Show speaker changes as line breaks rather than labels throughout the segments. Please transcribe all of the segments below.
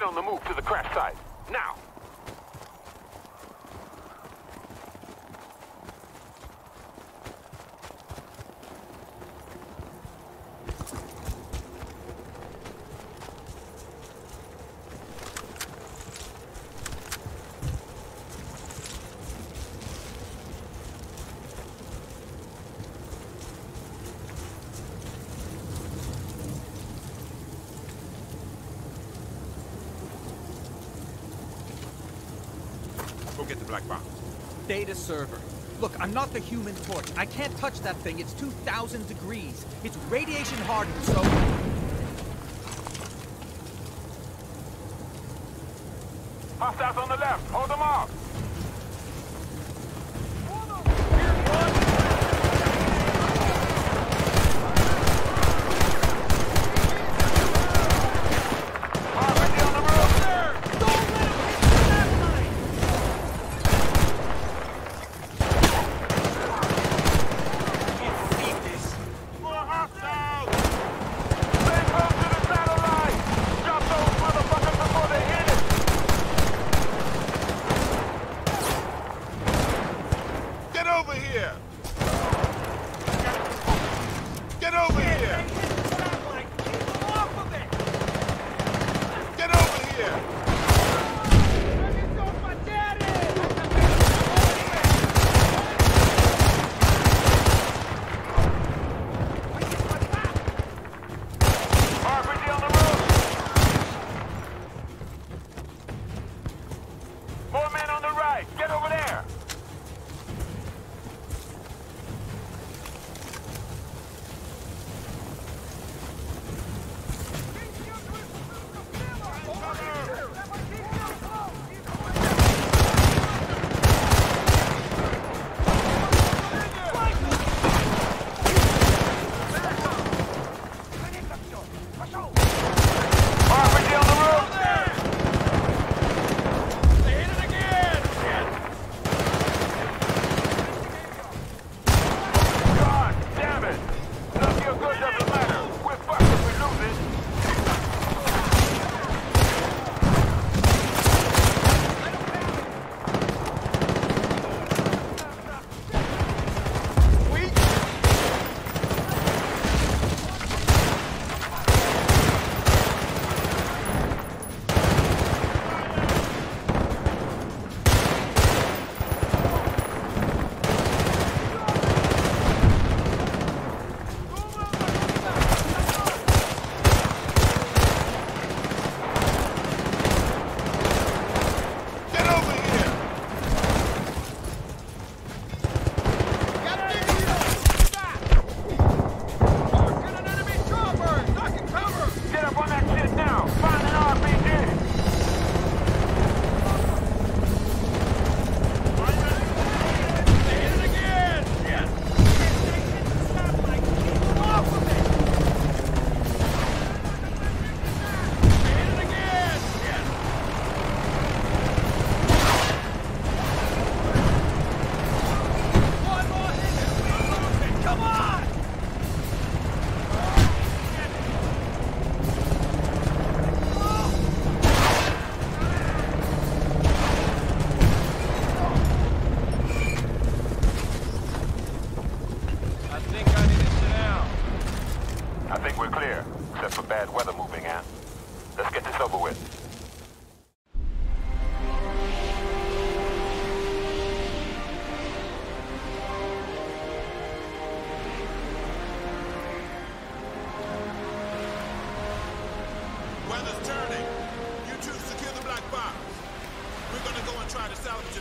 Get on the move to the crash site. Now!
Blackbot?
Data server. Look, I'm not the human torch. I can't touch that thing. It's 2,000 degrees. It's radiation hardened, so...
here! Get over here! Get over here!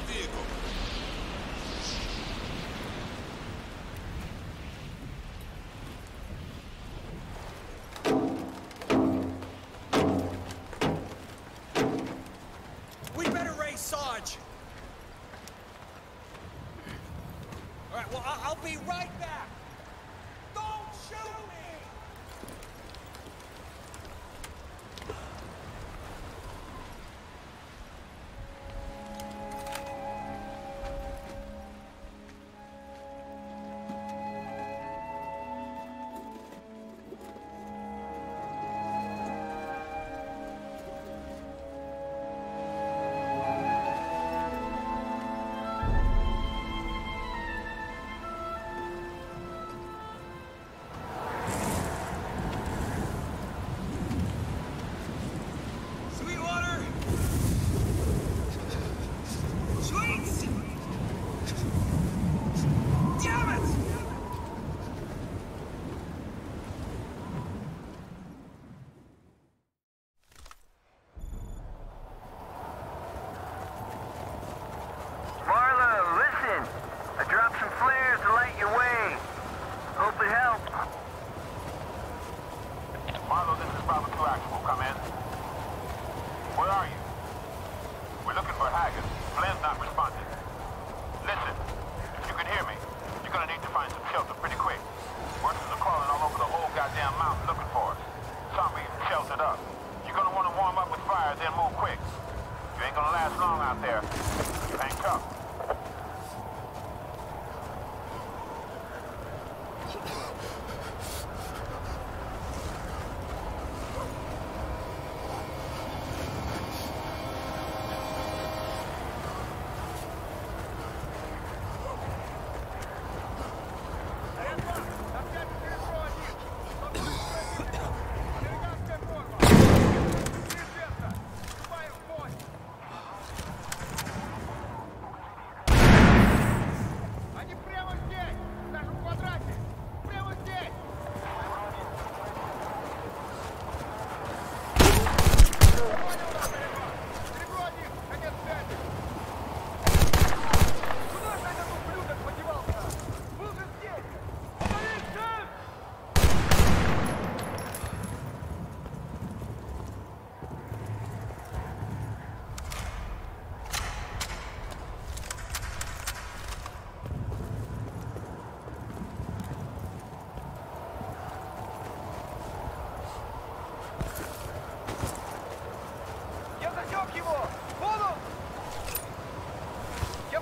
vehicle.
All right, well, I'll be right back. Don't shoot me!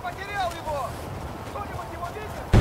потерял его! Кто-нибудь его видит?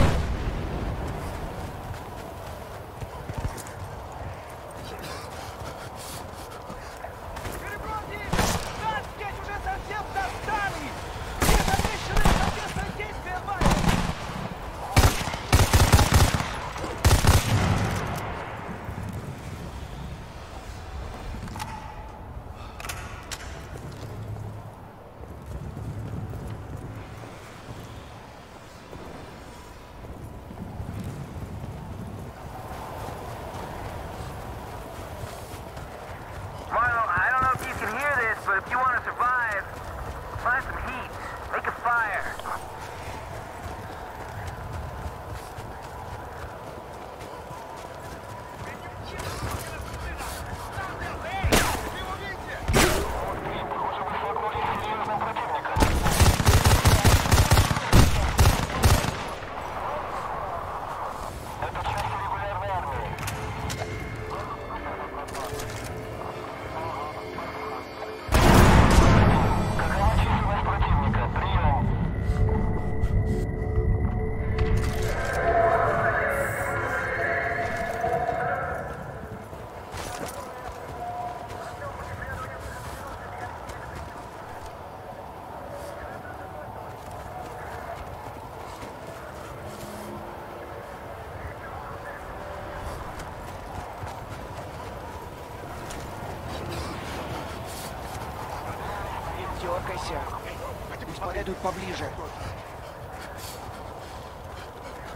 следует поближе.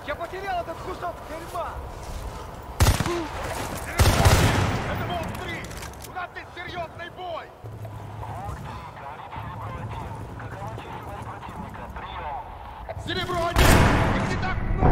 Я потерял этот кусок дерьма! Это Волк-3! У нас здесь серьезный бой! Серебро один! Их не так много!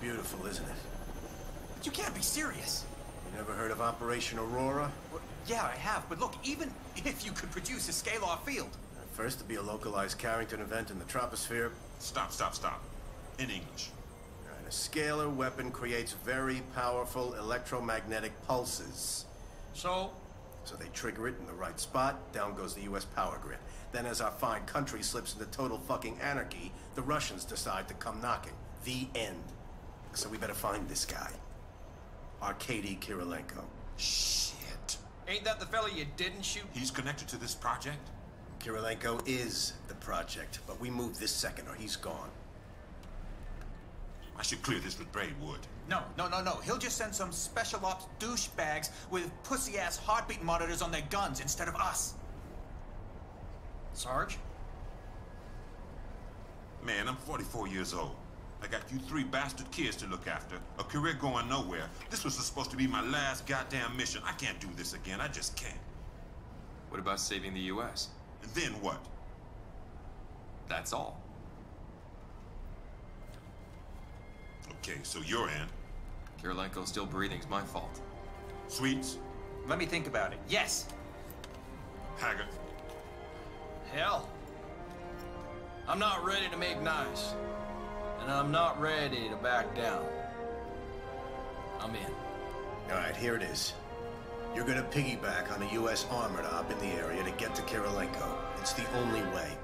Beautiful, isn't it?
But You can't be serious.
You never heard of Operation Aurora?
Well, yeah, I have, but look, even if you could produce a scalar field.
First, to be a localized Carrington event in the troposphere.
Stop, stop, stop. In English.
And a scalar weapon creates very powerful electromagnetic pulses.
So?
So they trigger it in the right spot, down goes the US power grid. Then as our fine country slips into total fucking anarchy, the Russians decide to come knocking. The end. So we better find this guy. Arkady Kirilenko.
Shit.
Ain't that the fella you didn't shoot?
He's connected to this project?
Kirilenko is the project, but we move this second or he's gone.
I should clear this with Braidwood.
No, no, no, no. He'll just send some special ops douchebags with pussy-ass heartbeat monitors on their guns instead of us. Sarge?
Man, I'm 44 years old. I got you three bastard kids to look after, a career going nowhere. This was supposed to be my last goddamn mission. I can't do this again. I just can't.
What about saving the U.S.?
And then what?
That's all.
Okay, so you're in.
Kirilenko still breathing's my fault.
Sweets?
Let me think about it. Yes.
Haggard?
Hell. I'm not ready to make nice. And I'm not ready to back down. I'm in.
All right, here it is. You're gonna piggyback on a U.S. armored op in the area to get to Kirilenko. It's the only way.